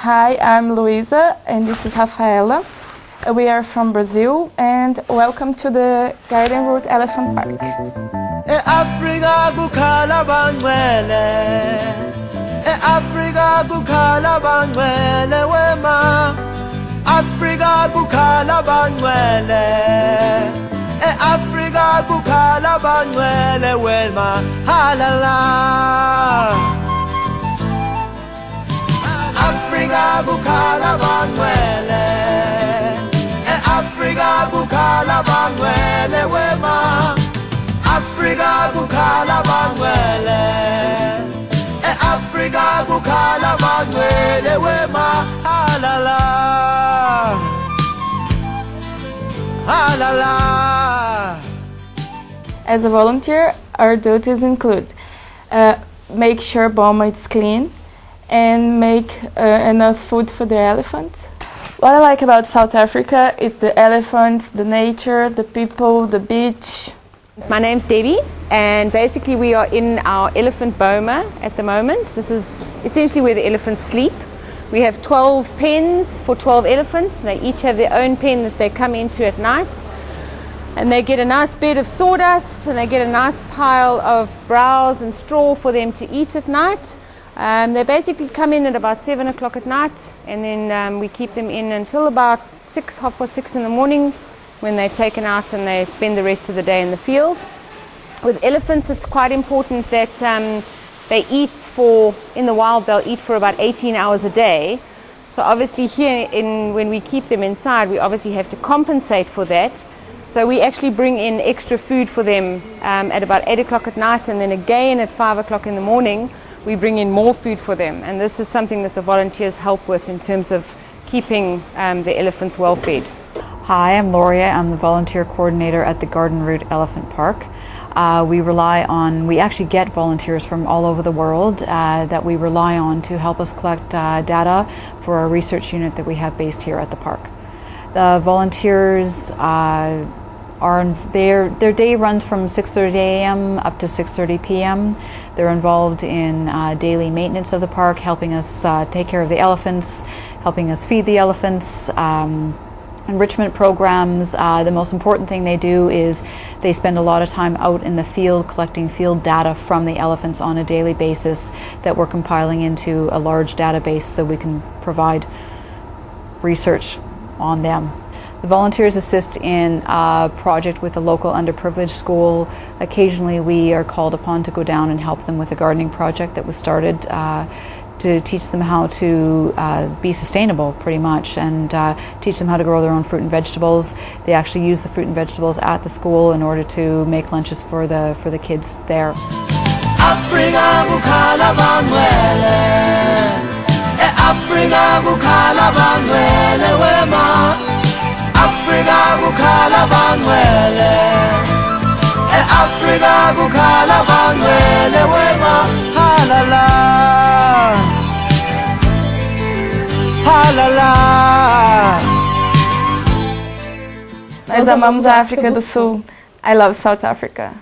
Hi, I'm Luisa and this is Rafaela. Uh, We are from Brazil and welcome to the Garden Route Elephant Park. Afrika kukhala bangcwele eAfrika kukhala bangcwele wema. Afrika kukhala bangcwele eAfrika kukhala bangcwele wema. Halala. Halala. As a volunteer, our duties include uh, make sure Boma is clean and make uh, enough food for the elephants. What I like about South Africa is the elephants, the nature, the people, the beach, My name's Debbie, and basically we are in our elephant boma at the moment. This is essentially where the elephants sleep. We have 12 pens for 12 elephants. They each have their own pen that they come into at night. And they get a nice bed of sawdust and they get a nice pile of browse and straw for them to eat at night. Um, they basically come in at about 7 o'clock at night and then um, we keep them in until about 6, half past 6 in the morning when they're taken out and they spend the rest of the day in the field. With elephants, it's quite important that um, they eat for, in the wild, they'll eat for about 18 hours a day. So obviously here, in, when we keep them inside, we obviously have to compensate for that. So we actually bring in extra food for them um, at about 8 o'clock at night and then again at 5 o'clock in the morning, we bring in more food for them. And this is something that the volunteers help with in terms of keeping um, the elephants well fed. Hi, I'm Loria. I'm the volunteer coordinator at the Garden Route Elephant Park. Uh, we rely on, we actually get volunteers from all over the world uh, that we rely on to help us collect uh, data for our research unit that we have based here at the park. The volunteers uh, are their their day runs from 6:30 a.m. up to 6:30 p.m. They're involved in uh, daily maintenance of the park, helping us uh, take care of the elephants, helping us feed the elephants. Um, enrichment programs. Uh, the most important thing they do is they spend a lot of time out in the field collecting field data from the elephants on a daily basis that we're compiling into a large database so we can provide research on them. The volunteers assist in a project with a local underprivileged school. Occasionally, we are called upon to go down and help them with a gardening project that was started uh, to teach them how to uh, be sustainable, pretty much, and uh, teach them how to grow their own fruit and vegetables. They actually use the fruit and vegetables at the school in order to make lunches for the for the kids there. Afrika halala halala Nós amamos a África do Sul. I love South Africa.